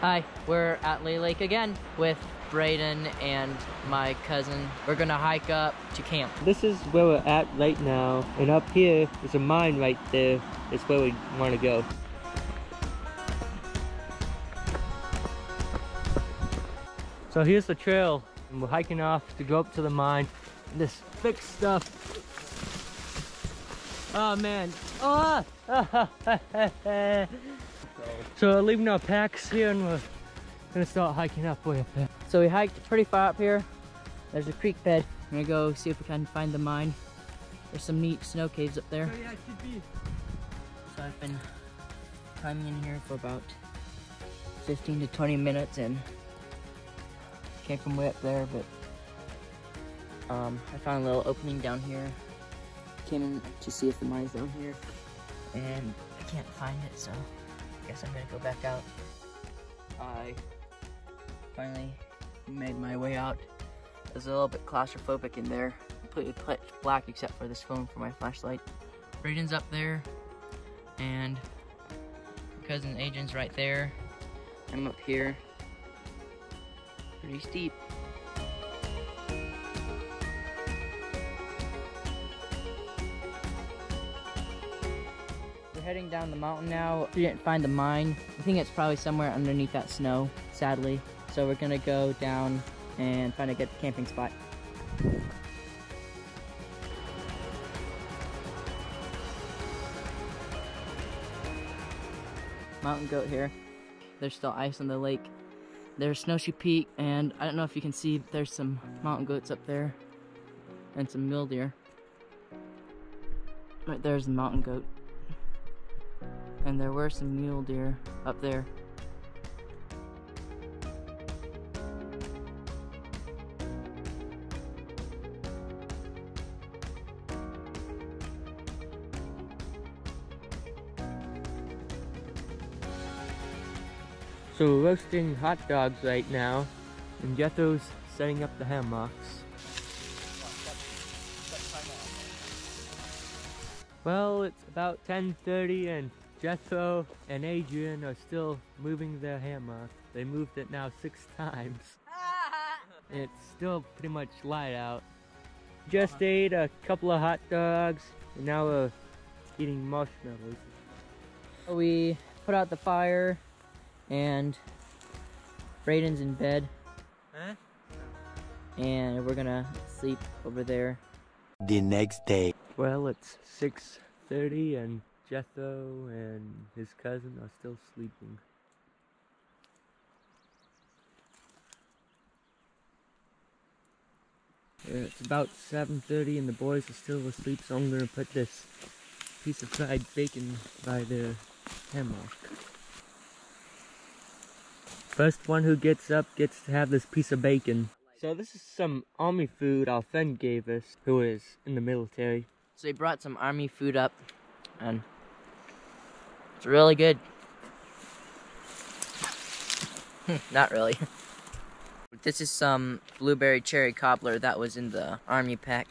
Hi, we're at Leigh Lake again with Braden and my cousin. We're gonna hike up to camp. This is where we're at right now, and up here is a mine right there. It's where we want to go. So here's the trail, and we're hiking off to go up to the mine. This thick stuff. Oh man. Oh! so we're leaving our packs here and we're gonna start hiking up way up there. So we hiked pretty far up here. There's a creek bed. I'm gonna go see if we can find the mine. There's some neat snow caves up there. Oh, yeah, it should be. So I've been climbing in here for about 15 to 20 minutes and came from way up there, but um, I found a little opening down here. Came in to see if the mine's down here, and I can't find it, so guess I'm gonna go back out. I finally made my way out. It was a little bit claustrophobic in there, completely pitch black except for this phone for my flashlight. Braden's up there, and cousin Adrian's right there. I'm up here. Pretty steep. Mountain now. We didn't find the mine. I think it's probably somewhere underneath that snow, sadly. So we're gonna go down and find a good camping spot. Mountain goat here. There's still ice on the lake. There's Snowshoe Peak, and I don't know if you can see, there's some mountain goats up there, and some mule deer. Right there's the mountain goat. And there were some mule deer up there. So we're roasting hot dogs right now, and Jethro's setting up the hammocks. Well, it's about 10.30 and Jethro and Adrian are still moving their hammer. They moved it now six times. It's still pretty much light out. Just ate a couple of hot dogs, and now we're eating marshmallows. We put out the fire, and Braden's in bed, Huh? and we're gonna sleep over there. The next day. Well, it's 6.30 and Jethro and his cousin are still sleeping. It's about 7.30 and the boys are still asleep, so I'm gonna put this piece of fried bacon by their hammock. First one who gets up gets to have this piece of bacon. So this is some army food our friend gave us, who is in the military. So he brought some army food up, and it's really good. Hmm, not really. This is some blueberry cherry cobbler that was in the army pack.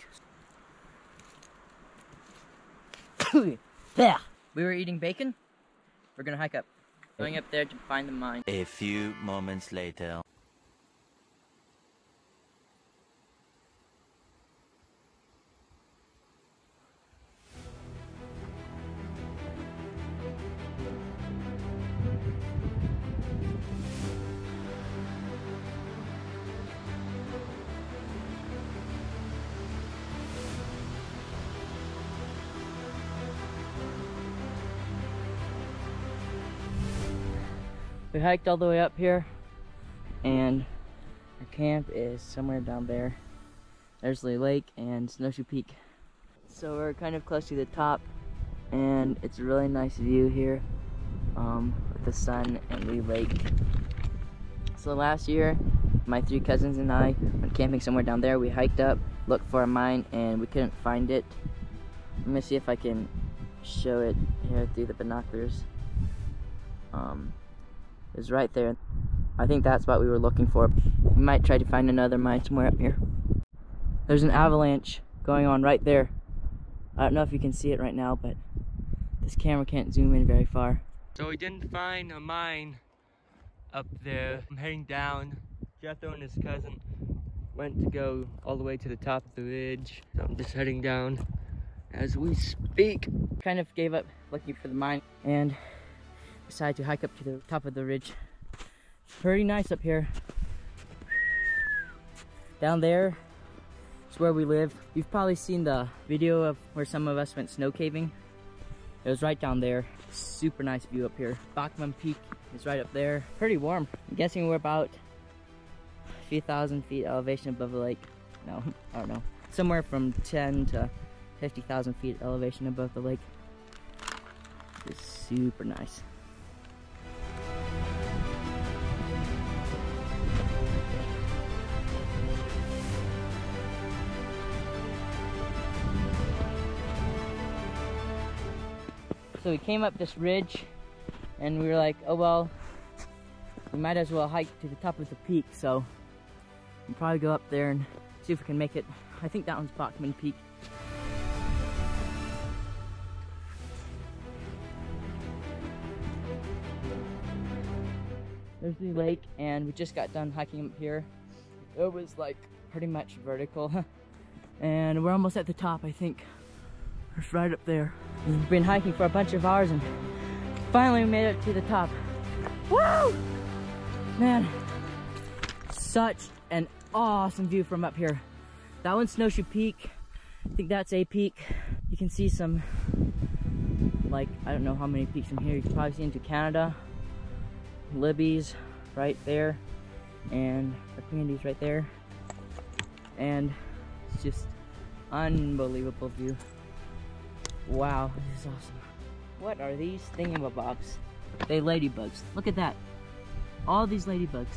yeah. We were eating bacon. We're gonna hike up. Going up there to find the mine. A few moments later. We hiked all the way up here, and our camp is somewhere down there. There's Leigh Lake and Snowshoe Peak. So we're kind of close to the top, and it's a really nice view here um, with the sun and Leigh Lake. So last year, my three cousins and I went camping somewhere down there. We hiked up, looked for a mine, and we couldn't find it. Let me see if I can show it here through the binoculars. Um, was right there. I think that's what we were looking for. We might try to find another mine somewhere up here. There's an avalanche going on right there. I don't know if you can see it right now, but this camera can't zoom in very far. So we didn't find a mine, up there. I'm heading down. Jethro and his cousin went to go all the way to the top of the ridge. So I'm just heading down as we speak. Kind of gave up looking for the mine and decided to hike up to the top of the ridge. Pretty nice up here. Down there is where we live. You've probably seen the video of where some of us went snow caving. It was right down there. Super nice view up here. Bachman Peak is right up there. Pretty warm. I'm guessing we're about a few thousand feet elevation above the lake. No, I don't know. Somewhere from 10 to 50,000 feet elevation above the lake. It's super nice. So we came up this ridge and we were like, oh well, we might as well hike to the top of the peak. So we'll probably go up there and see if we can make it. I think that one's Bachman Peak. There's the lake and we just got done hiking up here. It was like pretty much vertical. and we're almost at the top, I think. It's right up there. We've been hiking for a bunch of hours and finally we made it to the top. Woo! Man, such an awesome view from up here. That one's Snowshoe Peak. I think that's a peak. You can see some, like, I don't know how many peaks from here. You can probably see into Canada. Libby's right there. And our community's right there. And it's just unbelievable view. Wow, this is awesome. What are these thingamabobs? They ladybugs. Look at that. All these ladybugs.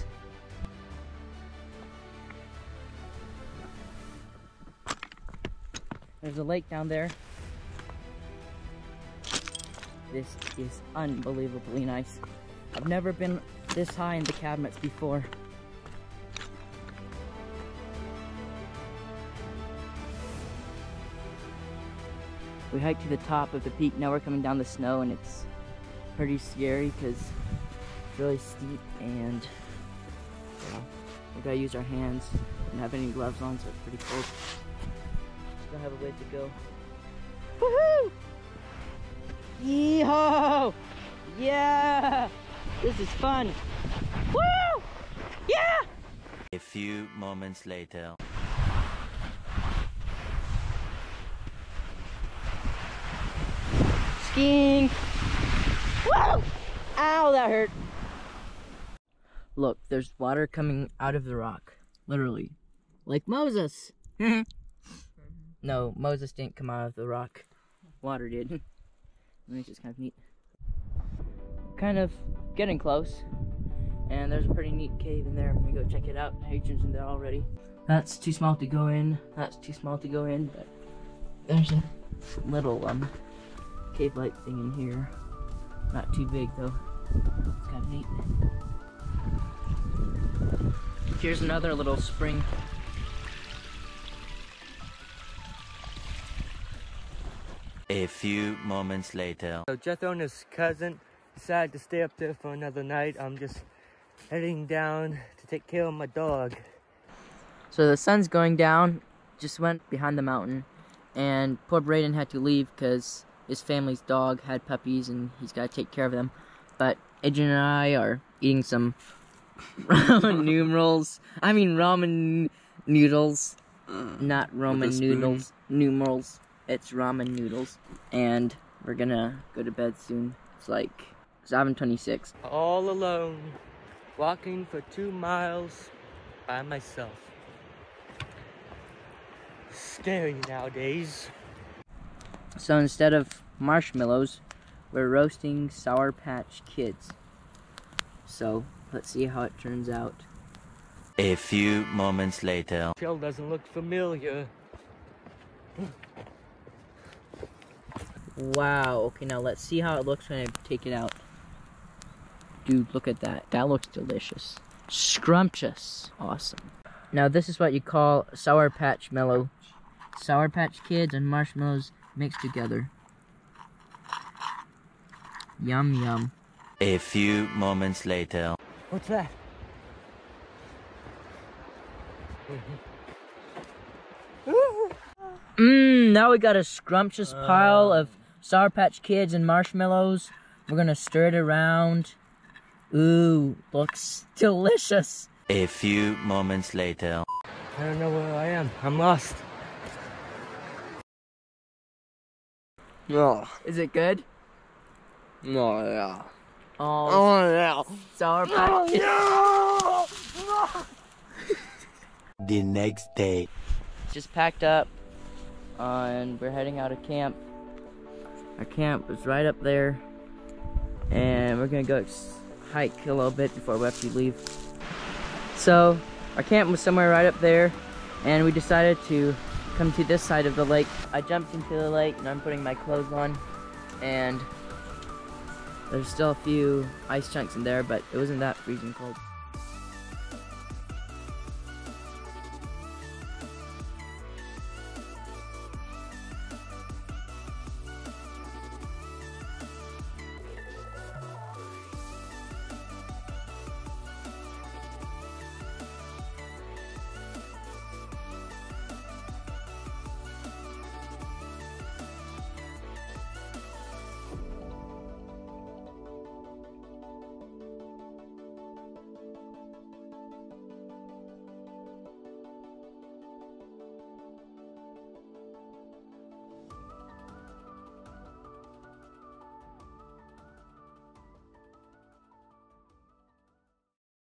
There's a lake down there. This is unbelievably nice. I've never been this high in the cabinets before. We hiked to the top of the peak. Now we're coming down the snow and it's pretty scary because it's really steep and we gotta use our hands and have any gloves on so it's pretty cold. Still have a ways to go. Woohoo! Yeehaw! Yeah! This is fun. Woo! Yeah! A few moments later. Skiing. Woo! Ow, that hurt. Look, there's water coming out of the rock. Literally. Like Moses. no, Moses didn't come out of the rock. Water did. Which is kind of neat. Kind of getting close. And there's a pretty neat cave in there. I'm gonna go check it out. Adrian's in there already. That's too small to go in. That's too small to go in, but there's a little um cave-like thing in here. Not too big though. It's kind of neat. Here's another little spring. A few moments later. So Jethro and his cousin decided to stay up there for another night. I'm just heading down to take care of my dog. So the sun's going down, just went behind the mountain, and poor Braden had to leave because his family's dog had puppies and he's got to take care of them. But Adrian and I are eating some ramen numerals. I mean ramen noodles, uh, not Roman noodles. Numerals. It's ramen noodles, and we're gonna go to bed soon. It's like 7:26. All alone, walking for two miles by myself. Scary nowadays. So instead of marshmallows, we're roasting Sour Patch Kids. So let's see how it turns out. A few moments later. Trail doesn't look familiar. Wow. Okay, now let's see how it looks when I take it out. Dude, look at that. That looks delicious. Scrumptious. Awesome. Now this is what you call Sour Patch Mellow. Sour Patch Kids and marshmallows mixed together. Yum yum. A few moments later. What's that? Mmm, now we got a scrumptious pile of Sour Patch Kids and marshmallows. We're gonna stir it around. Ooh, looks delicious. A few moments later. I don't know where I am. I'm lost. No, Is it good? no, yeah. Oh, Oh, yeah. Sour Patch Kids. The next day. Just packed up, uh, and we're heading out of camp. Our camp is right up there, and we're gonna go hike a little bit before we have to leave. So, our camp was somewhere right up there, and we decided to come to this side of the lake. I jumped into the lake, and I'm putting my clothes on, and there's still a few ice chunks in there, but it wasn't that freezing cold.